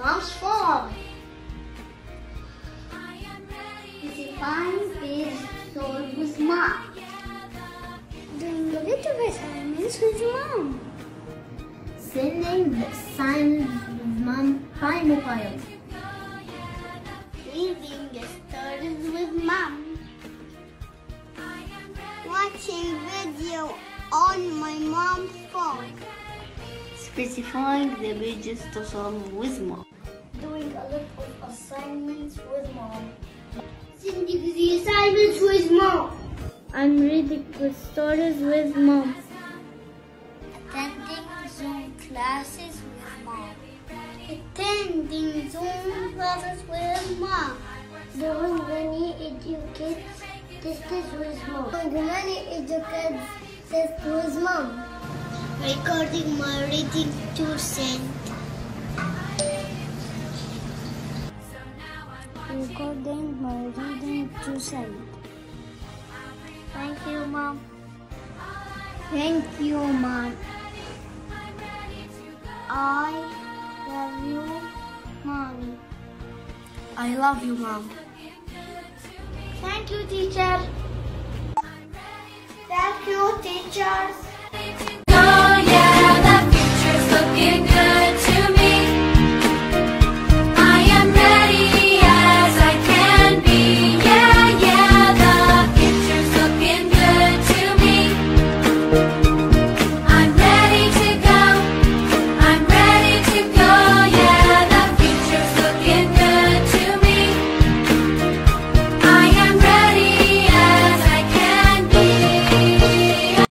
mom's phone. Specifying page solved with mom. Doing a little assignments with mom. Sending the assignments with mom by mobile. Reading the stories with mom. Watching video on my mom's phone. Specifying the pages to solve with mom. Doing a lot of assignments with mom. Sending the assignments with mom. I'm reading good stories with mom. Attending Zoom classes with mom. Attending Zoom classes with mom. Doing many educate tests with mom. Doing many educate tests with mom. Recording my reading to send. Recording my reading to send. Thank you, mom. Thank you, mom. I love you, mommy. I love you, mom. Thank you, teacher. Thank you, teachers.